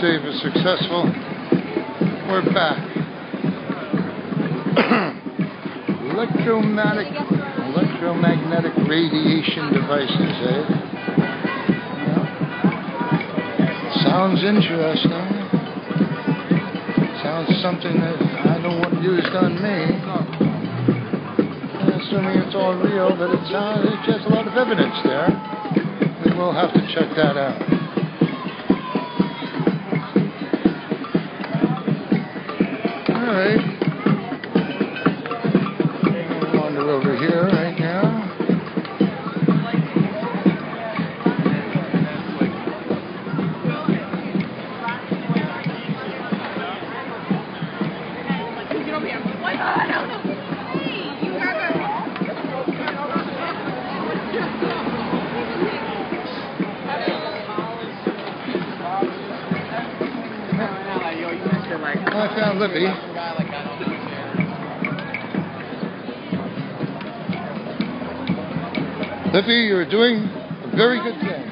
save is successful. We're back. electromagnetic, electromagnetic radiation devices, eh? Sounds interesting. Sounds something that I don't want used on me. Assuming it's all real, but it sounds, there's just a lot of evidence there. We will have to check that out. Libby. Libby, you're doing a very good thing.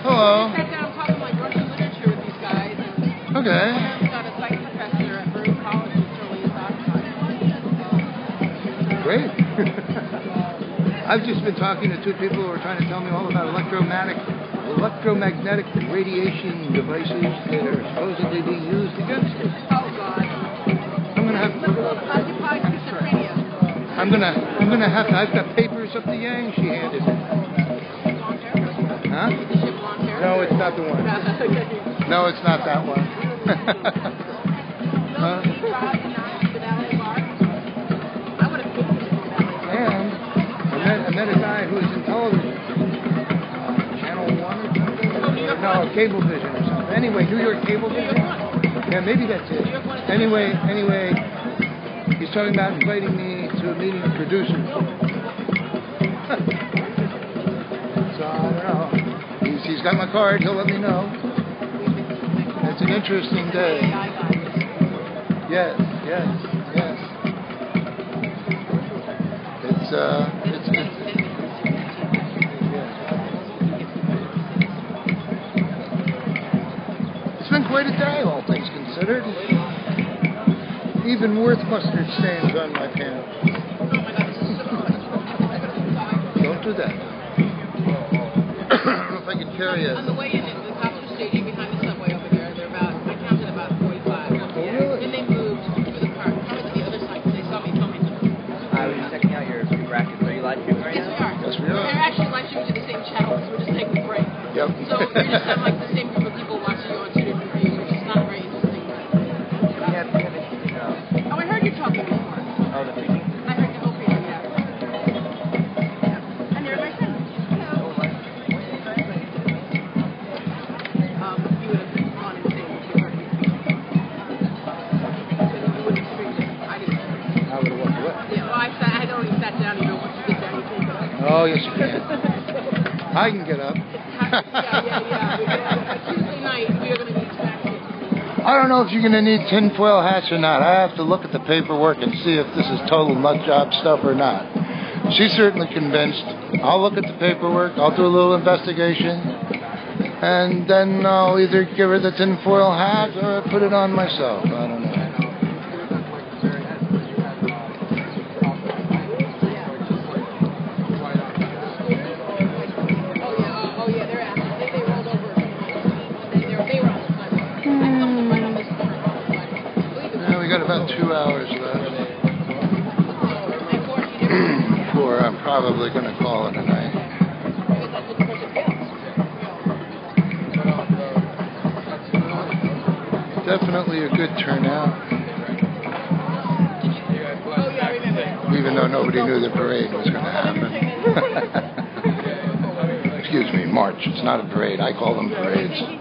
Hello. Okay. Great. I've just been talking to two people who are trying to tell me all about electromagnetic, electromagnetic radiation devices that are supposedly being used against us. Oh God. I'm gonna have to. Occupied schizophrenia. I'm gonna. I'm gonna have to. I've got papers up the yang she handed? Huh? Does she have blonde hair? No, it's not the one. No, it's not that one. huh? Met, a guy who was in television. Channel 1 or something? No, Cablevision or something. Anyway, New York Cablevision? Yeah, maybe that's it. Anyway, anyway, he's talking about inviting me to a meeting of producers. so I don't know. He's, he's got my card. He'll let me know. It's an interesting day. Yes, yes, yes. It's uh, it's, it's yeah. It's been quite a day, all things considered. Even worth mustard stains on my pants. Don't do that. I don't know if I can carry On the way in, the cops were staging behind the subway over there. They're about, I counted about 45. really? Then they moved to the car, coming to the other side because they saw me filming them. I was just checking out your brackets. Are you live streaming right Yes, we now? are. Yes, we They're are. actually live streaming to the same channel because we're just taking a break. Yep. So you're just on like I can get up. I don't know if you're going to need tinfoil hats or not. I have to look at the paperwork and see if this is total nut job stuff or not. She's certainly convinced. I'll look at the paperwork. I'll do a little investigation. And then I'll either give her the tinfoil hat or put it on myself. I don't know. Two hours left before I'm probably going to call it a night. Definitely a good turnout, even though nobody knew the parade was going to happen. Excuse me, march. It's not a parade. I call them parades.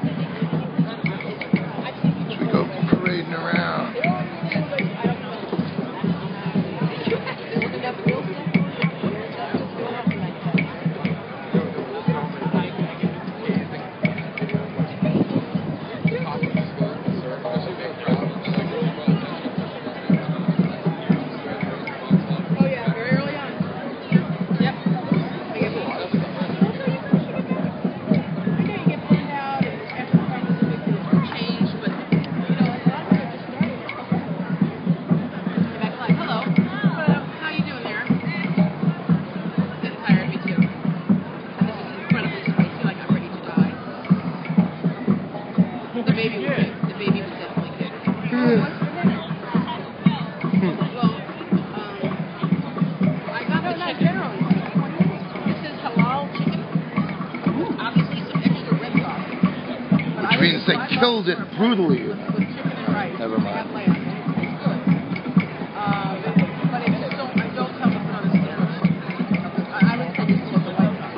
I would say just look at white sauce.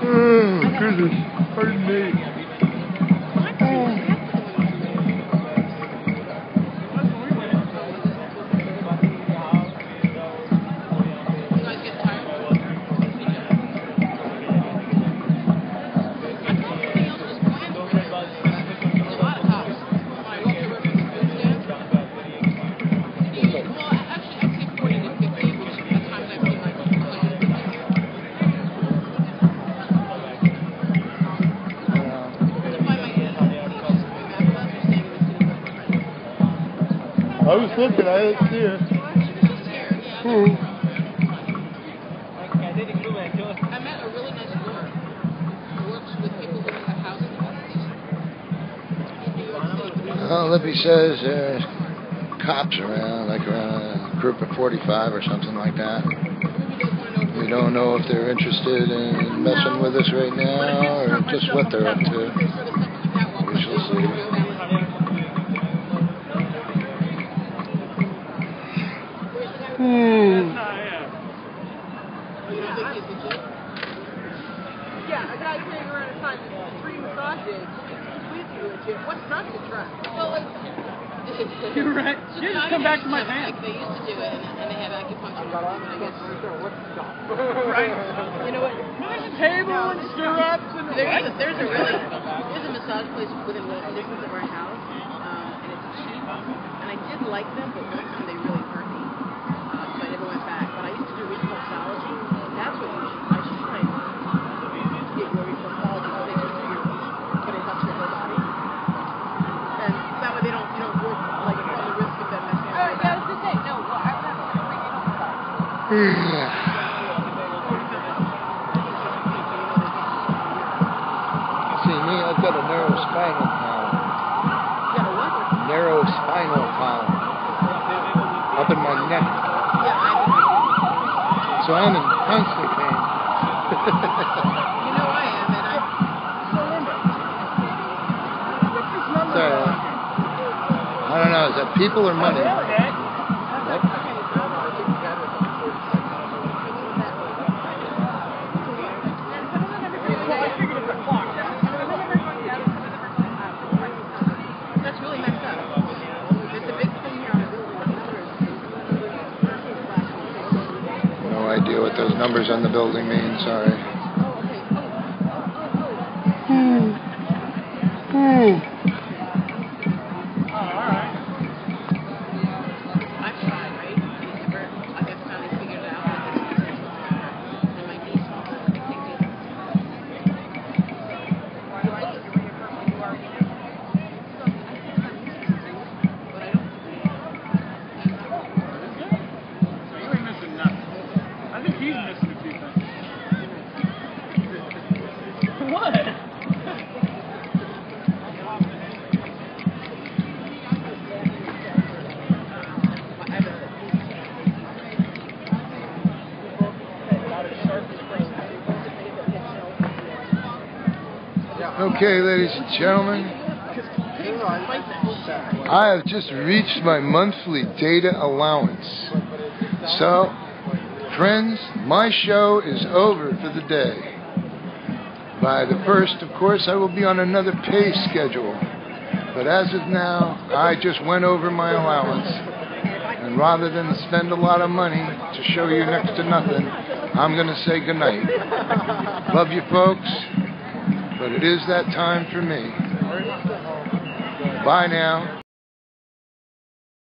Oh, goodness. Pardon me. Looking, I didn't see her. She was just here, yeah. I met a really nice woman who works with people living in housing communities in New York Well, Libby says there's cops around, like around a group of 45 or something like that. We don't know if they're interested in messing with us right now or just what they're up to. Three massages. Please do legit. What's not to try? Well, like, You're right. You just come back to my Like, they used to do it, and, and they have acupuncture. I guess. Right. You know what? There's a table and stirrups and There's a, there's a really there's a massage place within walking distance of our house, um, and it's cheap. And I did like them, but one time they really Mm. See me, I've got a narrow spinal column. Narrow spinal column up in my neck. So I'm in constant pain. You know I am, and I. Sorry. I don't know, is that people or money? Numbers on the building mean, sorry. Okay, ladies and gentlemen, I have just reached my monthly data allowance. So, friends, my show is over for the day. By the first, of course, I will be on another pay schedule. But as of now, I just went over my allowance. And rather than spend a lot of money to show you next to nothing, I'm going to say goodnight. Love you folks, but it is that time for me. Bye now.